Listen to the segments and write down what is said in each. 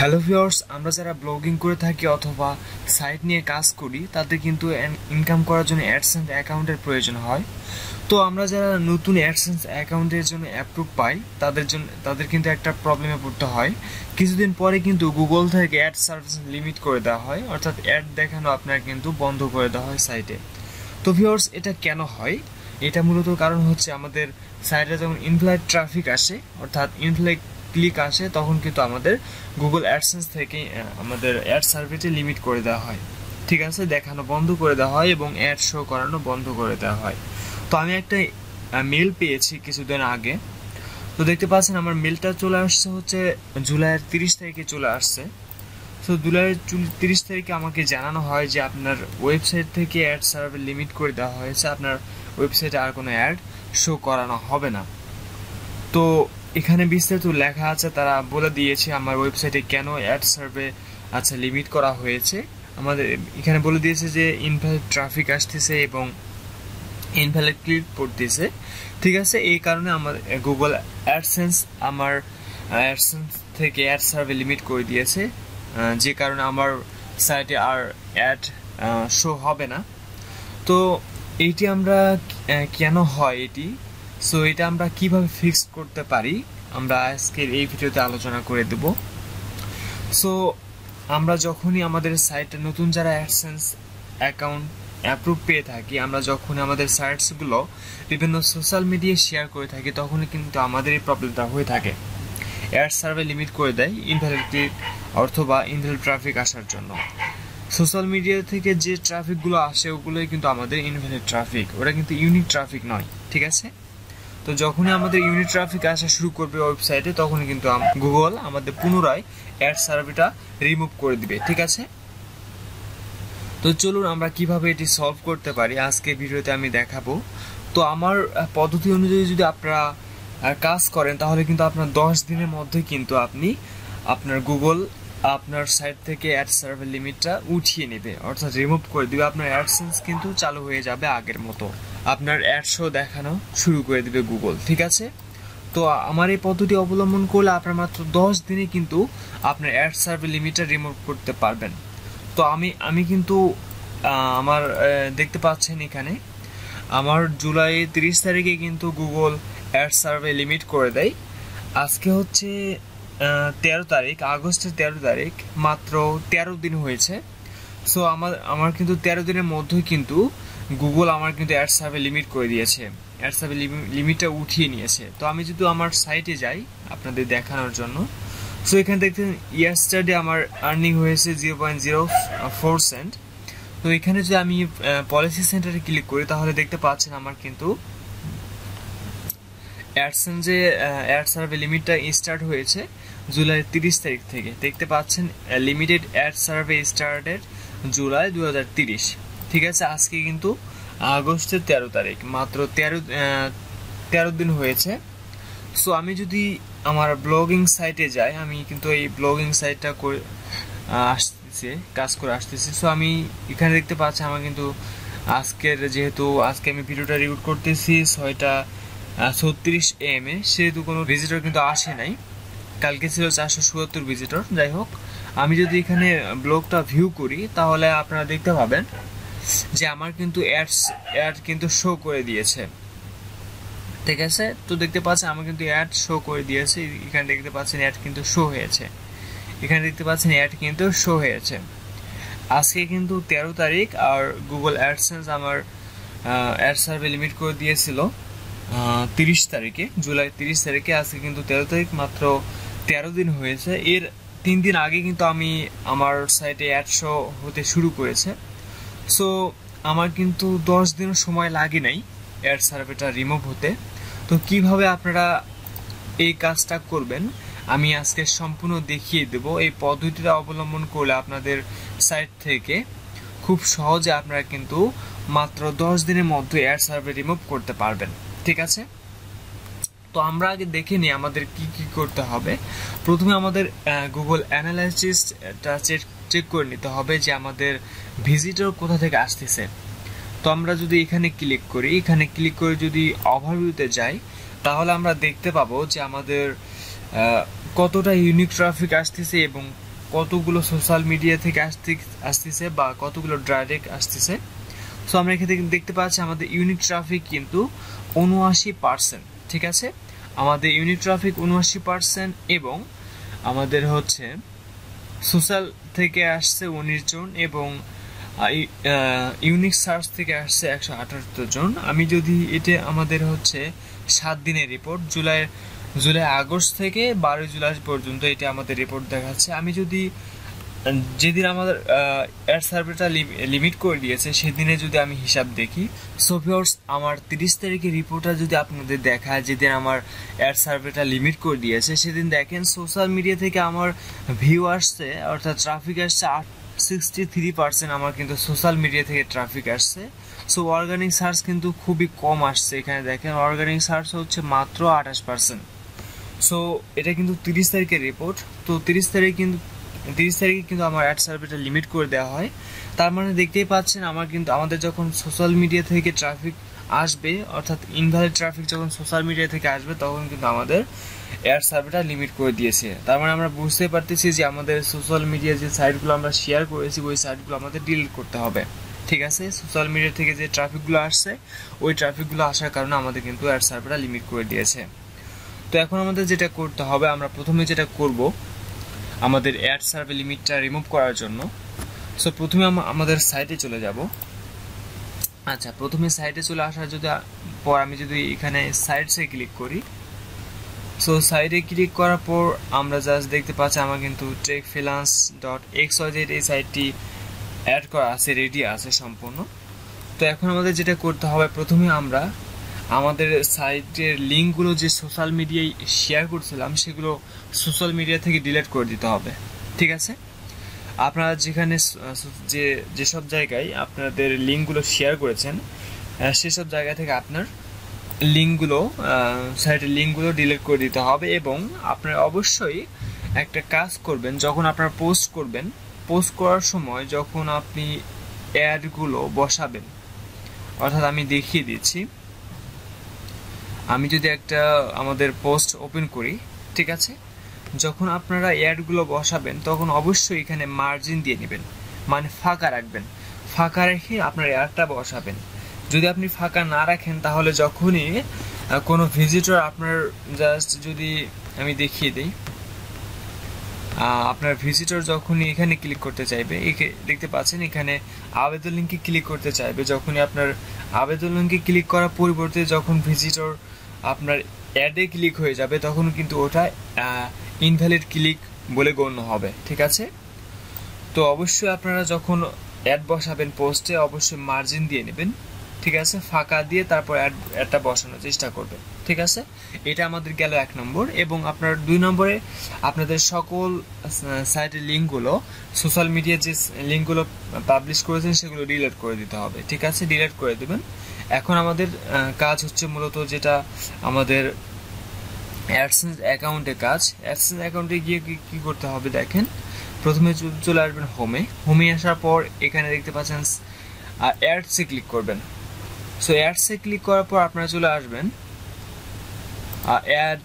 Hello viewers আমরা যারা blogging করে থাকি অথবা সাইট নিয়ে কাজ করি তাদের কিন্তু ইনকাম করার জন্য অ্যাডসেন্স অ্যাকাউন্টের প্রয়োজন হয়। তো আমরা যারা নতুন অ্যাডসেন্স অ্যাকাউন্টের জন্য অ্যাপ্রুভ পাই, তাদের জন্য তাদের কিন্তু একটা প্রবলেমে পড়তে হয়। কিছুদিন পরে কিন্তু গুগল থেকে অ্যাড সার্ভিস লিমিট করে দেওয়া হয়, অর্থাৎ অ্যাড দেখানো আপনার কিন্তু বন্ধ করে দেওয়া হয় সাইটে তো ভিউয়ার্স এটা কেন হয়? এটা মূলত কারণ হচ্ছে আমাদের সাইটে যখন ইনফ্লাইট ট্রাফিক আসে, অর্থাৎ ইনফ্লাইট ক্লিক আসে, তখন কিন্তু আমাদের গুগল অ্যাডসেন্স থেকে আমাদের অ্যাড সার্ভিসে লিমিট করে দেওয়া হয়। ঠিক আছে? দেখানো বন্ধ করে দেওয়া হয় এবং অ্যাড শো করানো বন্ধ করে দেওয়া হয়। তো আমি একটা মেল পেয়েছি কিছুদিন আগে। তো দেখতে পাচ্ছেন আমার মেলটা চলে আসছে হচ্ছে জুলাইয়ের তিরিশ তারিখে চলে আসছে। তো জুলাইয়ের তিরিশ তারিখে আমাকে জানানো হয় যে আপনার ওয়েবসাইট থেকে অ্যাড সার্ভে লিমিট করে দেওয়া হয়েছে। আপনার ওয়েবসাইটে আর কোনো অ্যাড শো করানো হবে না। তো এখানে বিস্তারিত লেখা আছে, তারা বলে দিয়েছে আমার ওয়েবসাইটে কেন অ্যাড সার্ভে আচ্ছা লিমিট করা হয়েছে। আমাদের এখানে বলে দিয়েছে যে ইনভ্যালিড ট্রাফিক আসতেছে এবং ইনভ্যালিড ক্লিক পড়তেছে ঠিক আছে? এই কারণে আমার গুগল অ্যাডসেন্স আমার অ্যাডসেন্স থেকে অ্যাড সার্ভে লিমিট করে দিয়েছে। যে কারণে আমার সাইটে আর অ্যাড শো হবে না। তো এইটি আমরা কেন হয় এটি? সো এটা আমরা কীভাবে ফিক্স করতে পারি, আমরা আজকের এই ভিডিওতে আলোচনা করে দেব। সো আমরা যখনই আমাদের সাইটে নতুন যারা অ্যাডসেন্স অ্যাকাউন্ট অ্যাপ্রুভ পেয়ে থাকি, আমরা যখন আমাদের সাইটসগুলো বিভিন্ন সোশ্যাল মিডিয়ায় শেয়ার করে থাকি, তখনই কিন্তু আমাদের এই প্রবলেমটা হয়ে থাকে। অ্যাড সার্ভে লিমিট করে দেয় ইনভ্যালিডিটি অথবা ইনভ্যালিড ট্রাফিক আসার জন্য। সোশ্যাল মিডিয়া থেকে যে ট্রাফিকগুলো আসে, ওগুলোই কিন্তু আমাদের ইনভ্যালিড ট্রাফিক ওটা কিন্তু ইউনিক ট্রাফিক নয়, ঠিক আছে? তো যখনই আমাদের ইউনিট ট্রাফিক আসা শুরু করবে ওয়েবসাইটে তখনই কিন্তু গুগল আমাদের পুনরায় অ্যাড সার্ভেটা রিমুভ করে দিবে, ঠিক আছে? তো চলুন আমরা কীভাবে এটি সলভ করতে পারি আজকে ভিডিওতে আমি দেখাবো। তো আমার পদ্ধতি অনুযায়ী যদি আপনারা কাজ করেন, তাহলে কিন্তু আপনার দশ দিনের মধ্যে কিন্তু আপনি আপনার গুগল আপনার সাইট থেকে অ্যাড সার্ভে লিমিটটা উঠিয়ে নেবে, অর্থাৎ রিমুভ করে দিবে। আপনার অ্যাডসেন্স কিন্তু চালু হয়ে যাবে আগের মতো। আপনার অ্যাড শো দেখানো শুরু করে দিবে গুগল ঠিক আছে? তো আমার এই পদ্ধতি অবলম্বন করলে আপনার মাত্র দশ দিনে কিন্তু আপনার অ্যাড সার্ভে লিমিটটা রিমুভ করতে পারবেন। তো আমি আমি কিন্তু আমার দেখতে পাচ্ছেন এখানে, আমার জুলাই তিরিশ তারিখে কিন্তু গুগল অ্যাড সার্ভে লিমিট করে দেয়। আজকে হচ্ছে তেরো তারিখ, আগস্টের তেরো তারিখ, মাত্র তেরো দিন হয়েছে। সো আমার আমার কিন্তু তেরো দিনের মধ্যেই কিন্তু গুগল আমার কিন্তু অ্যাড সার্ভে লিমিট করে দিয়েছে। অ্যাড সার্ভে লিমিটটা উঠিয়ে নিয়েছে। তো আমি যদি আমার সাইটে যাই আপনাদের দেখানোর জন্য সো এখানে দেখতেন ইয়ারস্টারডে আমার আর্নিং হয়েছে zero point zero four cent তো এখানে যদি আমি পলিসি সেন্টারে ক্লিক করি, তাহলে দেখতে পাচ্ছেন আমার কিন্তু অ্যাডসেন যে অ্যাড সার্ভে লিমিটটা স্টার্ট হয়েছে জুলাই তিরিশ তারিখ থেকে। দেখতে পাচ্ছেন limited ad serve started July দু ঠিক আছে, আজকে কিন্তু আগস্টের তেরো তারিখ, মাত্র তেরো তেরো দিন হয়েছে। সো আমি যদি আমার ব্লগিং সাইটে যাই, আমি কিন্তু এই ব্লগিং সাইটটা করে আসতেছে, কাজ করে আসতেছি। সো আমি এখানে দেখতে পাচ্ছি আমার কিন্তু আজকের যেহেতু, আজকে আমি ভিডিওটা রিউট করতেছি ছয়টা ছত্রিশ এম এ। সেহেতু কোনো ভিজিটর কিন্তু আসে নাই। কালকে ছিল চারশো চুয়াত্তর ভিজিটর যাই হোক। আমি যদি এখানে ব্লগটা ভিউ করি, তাহলে আপনারা দেখতে পাবেন যে আমার কিন্তু অ্যাডস অ্যাড কিন্তু শো করে দিয়েছে। ঠিক আছে? তো দেখতে পাচ্ছেন, আমার কিন্তু অ্যাড শো করে দিয়েছে। এখানে দেখতে পাচ্ছেন অ্যাড কিন্তু শো হয়েছে। এখানে দেখতে পাচ্ছেন অ্যাড কিন্তু শো হয়েছে। আজকে কিন্তু তেরো তারিখ, আর গুগল অ্যাডসেন্স আমার অ্যাড সার্ভে লিমিট করে দিয়েছিল তিরিশ তারিখে, জুলাই তিরিশ তারিখে। আজকে কিন্তু তেরো তারিখ, মাত্র তেরো দিন হয়েছে। এর তিন দিন আগে কিন্তু আমি আমার সাইটে অ্যাড শো হতে শুরু করেছে। সো আমার কিন্তু দশ দিন সময় লাগে নাই এয়ার সার্ভেটা রিমুভ হতে। তো কীভাবে আপনারা এই কাজটা করবেন? আমি আজকে সম্পূর্ণ দেখিয়ে দেব। এই পদ্ধতিটা অবলম্বন করলে আপনাদের সাইট থেকে খুব সহজে আপনারা কিন্তু মাত্র দশ দিনের মধ্যে এয়ার সার্ভে রিমুভ করতে পারবেন। ঠিক আছে? তো আমরা আগে দেখে নিই আমাদের কি কি করতে হবে। প্রথমে আমাদের গুগল অ্যানালাইসিসটা চেক চেক করে নিতে হবে যে আমাদের ভিজিটর কোথা থেকে আসতেছে। তো আমরা যদি এখানে ক্লিক করি, এখানে ক্লিক করে যদি ওভারভিউতে যাই, তাহলে আমরা দেখতে পাবো যে আমাদের কতটা ইউনিক ট্রাফিক আসতেছে এবং কতগুলো সোশ্যাল মিডিয়া থেকে আসতে, আসতেছে বা কতগুলো ডাইরেক্ট আসতেছে। সো আমরা এখানে দেখতে পাচ্ছি আমাদের ইউনিক ট্রাফিক কিন্তু উনআশি পার্সেন্ট ঠিক আছে? আমাদের ইউনিক ট্রাফিক উনআশি পার্সেন্ট এবং আমাদের হচ্ছে সোশ্যাল থেকে আসছে উনিশ জন এবং ইউনিক সার্চ থেকে আসছে একশো আঠাত্তর জন। আমি যদি এটা আমাদের হচ্ছে সাত দিনের রিপোর্ট জুলাই জুলাই আগস্ট থেকে বারোই জুলাই পর্যন্ত এটা আমাদের রিপোর্ট দেখাচ্ছে। আমি যদি যেদিন আমাদের এয়ার সার্ভেটা লিমিট করে দিয়েছে, সেদিনে যদি আমি হিসাব দেখি সোফিওর্স আমার তিরিশ তারিখের রিপোর্টটা যদি আপনাদের দেখায়, যেদিন আমার এয়ার সার্ভেটা লিমিট করে দিয়েছে, সেদিন দেখেন সোশ্যাল মিডিয়া থেকে আমার ভিউ আসছে, অর্থাৎ ট্রাফিক আসছে আট সিক্সটি থ্রি পার্সেন্ট আমার কিন্তু সোশ্যাল মিডিয়া থেকে ট্রাফিক আসছে। সো অর্গানিক সার্চ কিন্তু খুবই কম আসছে এখানে দেখেন অর্গানিক সার্চ হচ্ছে মাত্র আঠাশ পার্সেন্ট সো এটা কিন্তু তিরিশ তারিখের রিপোর্ট তো তিরিশ তারিখ কিন্তু তিরিশ তারিখে কিন্তু আমার অ্যাড সার্ভেটা লিমিট করে দেওয়া হয়। তার মানে দেখতেই পাচ্ছেন, আমার কিন্তু, আমাদের যখন সোশ্যাল মিডিয়া থেকে ট্রাফিক আসবে, অর্থাৎ ইনভ্যালিড ট্রাফিক যখন সোশ্যাল মিডিয়া থেকে আসবে, তখন কিন্তু আমাদের এয়ার সার্ভেটা লিমিট করে দিয়েছে। তার মানে আমরা বুঝতে পারতেছি যে আমাদের সোশ্যাল মিডিয়া যে সাইটগুলো আমরা শেয়ার করেছি, ওই সাইটগুলো আমাদের ডিলিট করতে হবে। ঠিক আছে? সোশ্যাল মিডিয়া থেকে যে ট্রাফিকগুলো আসছে, ওই ট্রাফিকগুলো আসার কারণে আমাদের কিন্তু এয়ার সার্ভেটা লিমিট করে দিয়েছে। তো এখন আমাদের যেটা করতে হবে, আমরা প্রথমে যেটা করব আমাদের অ্যাড সার্ভে লিমিটটা রিমুভ করার জন্য। সো প্রথমে আমাদের সাইটে চলে যাব। আচ্ছা প্রথমে সাইটে চলে আসার যদি পর আমি যদি এখানে সাইটসে ক্লিক করি। সো সাইডে ক্লিক করার পর আমরা জাস্ট দেখতে পাচ্ছি আমার কিন্তু tech finance dot X Y Z এই সাইটটি অ্যাড করা আছে রেডি আছে সম্পূর্ণ। তো এখন আমাদের যেটা করতে হবে, প্রথমে আমরা আমাদের সাইটের লিঙ্কগুলো যে সোশ্যাল মিডিয়ায় শেয়ার করছিলাম, সেগুলো সোশ্যাল মিডিয়া থেকে ডিলিট করে দিতে হবে। ঠিক আছে? আপনারা যেখানে যে, যেসব জায়গায় আপনাদের লিঙ্কগুলো শেয়ার করেছেন সেসব জায়গা থেকে আপনার লিঙ্কগুলো সাইটের লিঙ্কগুলো ডিলিট করে দিতে হবে এবং আপনারা অবশ্যই একটা কাজ করবেন, যখন আপনারা পোস্ট করবেন পোস্ট করার সময় যখন আপনি অ্যাডগুলো বসাবেন, অর্থাৎ আমি দেখিয়ে দিচ্ছি। আমি যদি একটা আমাদের পোস্ট ওপেন করি, ঠিক আছে? যখন আপনারা অ্যাডগুলো বসাবেন, তখন অবশ্যই এখানে মার্জিন দিয়ে নেবেন। মানে ফাঁকা রাখবেন। ফাঁকা রেখে আপনার অ্যাডটা বসাবেন। যদি আপনি ফাঁকা না রাখেন, তাহলে যখনই কোনো ভিজিটর আপনার জাস্ট যদি আমি দেখিয়ে দিই আপনার ভিজিটর যখনই এখানে ক্লিক করতে চাইবে দেখতে পাচ্ছেন এখানে আবেদন লিঙ্কে ক্লিক করতে চাইবে। যখনই আপনার আবেদন লিঙ্কে ক্লিক করার পরিবর্তে যখন ভিজিটর আপনার অ্যাডে ক্লিক হয়ে যাবে, তখন কিন্তু ওটা ইনভ্যালিড ক্লিক বলে গণ্য হবে, ঠিক আছে? তো অবশ্যই আপনারা যখন অ্যাড বসাবেন পোস্টে অবশ্যই মার্জিন দিয়ে নেবেন, ঠিক আছে? ফাঁকা দিয়ে তারপর অ্যাড অ্যাডটা বসানোর চেষ্টা করবেন, ঠিক আছে? এটা আমাদের গেল এক নম্বর, এবং আপনার দুই নম্বরে আপনাদের সকল সাইটের লিঙ্কগুলো সোশ্যাল মিডিয়ার যে লিঙ্কগুলো পাবলিশ করেছেন, সেগুলো ডিলিট করে দিতে হবে, ঠিক আছে? ডিলিট করে দেবেন। এখন আমাদের কাজ হচ্ছে মূলত যেটা আমাদের অ্যাডসেন্স অ্যাকাউন্টে কাজ। অ্যাডসেন্স অ্যাকাউন্টে গিয়ে কি করতে হবে দেখেন, প্রথমে চলে আসবেন হোমে হোমে আসার পর এখানে দেখতে পাচ্ছেন অ্যাডসে ক্লিক করবেন। সো অ্যাডসে ক্লিক করার পর আপনারা চলে আসবেন অ্যাড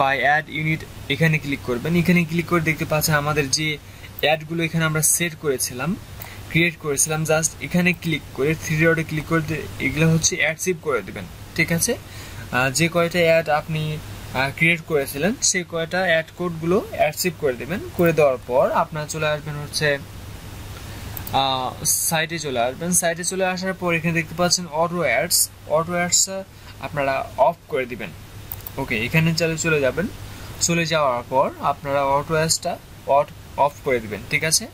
বাই অ্যাড ইউনিট এখানে ক্লিক করবেন। এখানে ক্লিক করে দেখতে পাচ্ছেন আমাদের যে অ্যাডগুলো এখানে আমরা সেট করেছিলাম ক্রিয়েট করেছিলাম জাস্ট এখানে ক্লিক করে থ্রি ডটে ক্লিক করে এগুলো হচ্ছে অ্যাড সেভ করে দেবেন, ঠিক আছে? যে কয়টা অ্যাড আপনি ক্রিয়েট করেছিলেন, সেই কয়টা অ্যাড কোডগুলো অ্যাড সেভ করে দেবেন। করে দেওয়ার পর আপনার চলে আসবেন হচ্ছে সাইটে চলে আসবেন। সাইটে চলে আসার পর এখানে দেখতে পাচ্ছেন অটো অ্যাডস অটো অ্যাডস আপনারা অফ করে দিবেন। ওকে এখানে চলে চলে যাবেন। চলে যাওয়ার পর আপনারা অটো অ্যাডসটা অট অফ করে দিবেন, ঠিক আছে?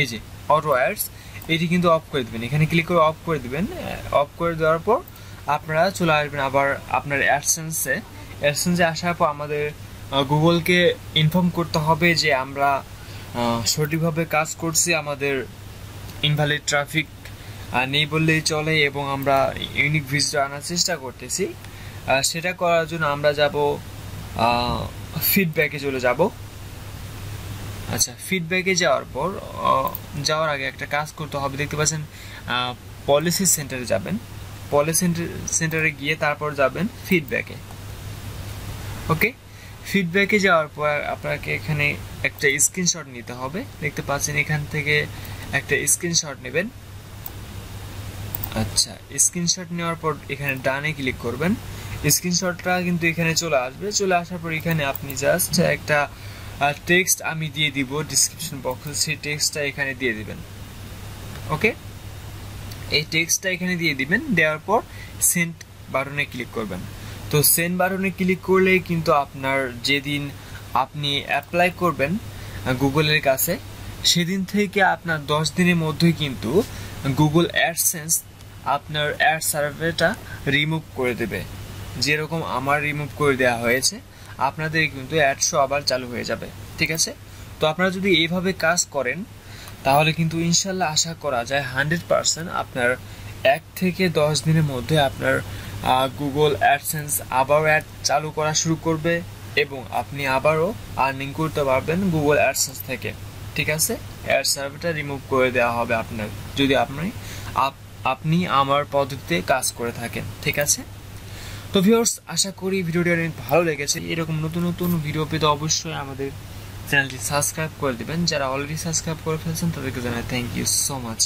এই যে অটো অ্যাডস এটি কিন্তু অফ করে দিবেন। এখানে ক্লিক করে অফ করে দিবেন। অফ করে দেওয়ার পর আপনারা চলে আসবেন আবার আপনার অ্যাডসেন্সে অ্যাডসেন্সে আসার পর আমাদের গুগলকে ইনফর্ম করতে হবে যে আমরা সঠিকভাবে কাজ করছি, আমাদের ইনভ্যালিড ট্রাফিক নেই বললেই চলে এবং আমরা ইউনিক ভিজিটর আনার চেষ্টা করতেছি। সেটা করার জন্য আমরা যাব ফিডব্যাকে চলে যাব। আচ্ছা ফিডব্যাকে যাওয়ার পর যাওয়ার আগে একটা কাজ করতে হবে। দেখতে পাচ্ছেন পলিসি সেন্টারে যাবেন। পলিসি সেন্টারে গিয়ে তারপর যাবেন ফিডব্যাকে ওকে ফিডব্যাকে যাওয়ার পর আপনাকে এখানে একটা স্ক্রিনশট নিতে হবে। দেখতে পাচ্ছেন, এখান থেকে একটা স্ক্রিনশট নেবেন। আচ্ছা স্ক্রিনশট নেওয়ার পর এখানে ডানে ক্লিক করবেন। স্ক্রিনশটটা কিন্তু এখানে চলে আসবে। চলে আসার পর এখানে আপনি জাস্ট একটা টেক্সট আমি দিয়ে দিব ডিসক্রিপশন বক্সে সেই টেক্সটটা এখানে দিয়ে দিবেন। ওকে এই টেক্সটটা এখানে দিয়ে দিবেন, দেওয়ার পর সেন্ট বাটনে ক্লিক করবেন। তো সেন্ট বাটনে ক্লিক করলে কিন্তু আপনার যেদিন আপনি অ্যাপ্লাই করবেন গুগলের কাছে, সেদিন থেকে আপনার দশ দিনের মধ্যেই কিন্তু গুগল অ্যাডসেন্স আপনার অ্যাড সার্ভেটা রিমুভ করে দেবে। যেরকম আমার রিমুভ করে দেওয়া হয়েছে আপনাদের কিন্তু অ্যাডশো আবার চালু হয়ে যাবে, ঠিক আছে? তো আপনারা যদি এইভাবে কাজ করেন, তাহলে কিন্তু ইনশাল্লাহ আশা করা যায় হান্ড্রেড পারসেন্ট আপনার এক থেকে দশ দিনের মধ্যে আপনার গুগল অ্যাডসেন্স আবারও অ্যাড চালু করা শুরু করবে এবং আপনি আবারও আর্নিং করতে পারবেন গুগল অ্যাডসেন্স থেকে, ঠিক আছে? অ্যাড সার্ভেটা রিমুভ করে দেওয়া হবে আপনার, যদি আপনি আপনি আমার পদ্ধতিতে কাজ করে থাকেন, ঠিক আছে? তো ভিউয়ার্স আশা করি ভিডিওটি অনেক ভালো লেগেছে। এরকম নতুন নতুন ভিডিও পেতে অবশ্যই আমাদের চ্যানেলটি সাবস্ক্রাইব করে দেবেন। যারা অলরেডি সাবস্ক্রাইব করে ফেলছেন, তাদেরকে জানাই থ্যাংক ইউ সো মাচ